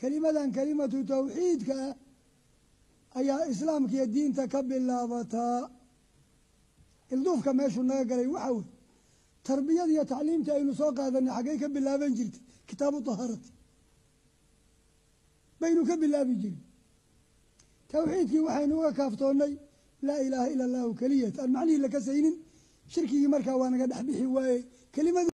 kelimadan kelimatu tawxiidka ah ayaa islaamkiiyo diinta ka bilaabataa ilduufka meeshuu naga galay waxaa wey tarbiyada iyo tacliimta aynu soo qaadanay xaggay ka bilaaban jirtay kitaabu tahaarati baynu ka bilaabi jirin. Tawxiidkii waxaynu uga kaaftoonnay laa ilaaha ila allahu keliyat aan macnihii la kasaynin shirkigii markaa waa naga dhex bixi waaye kelimad